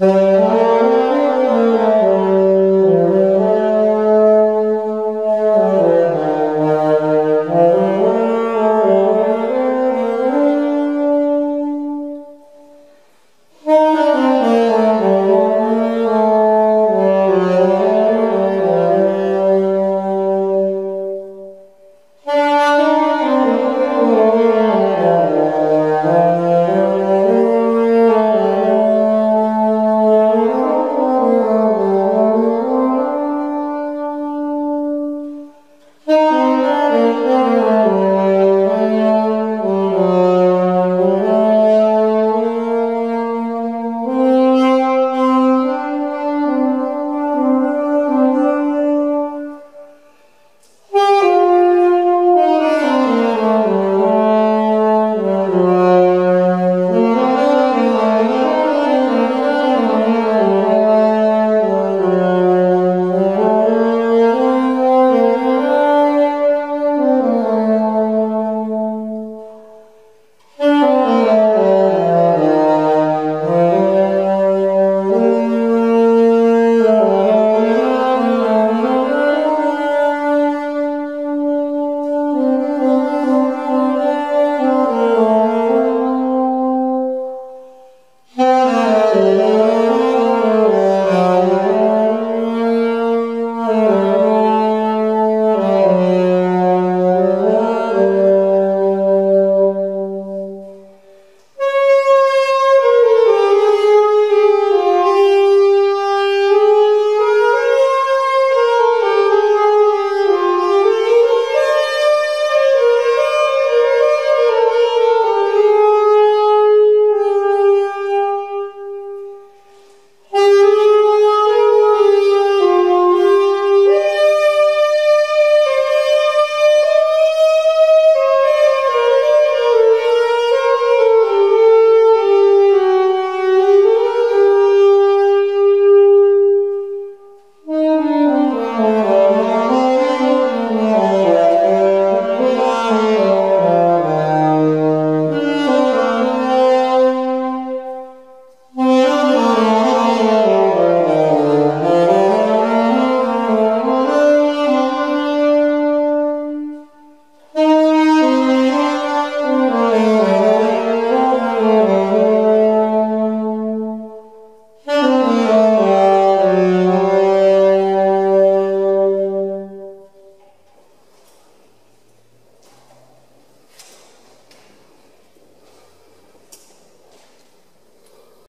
Uh,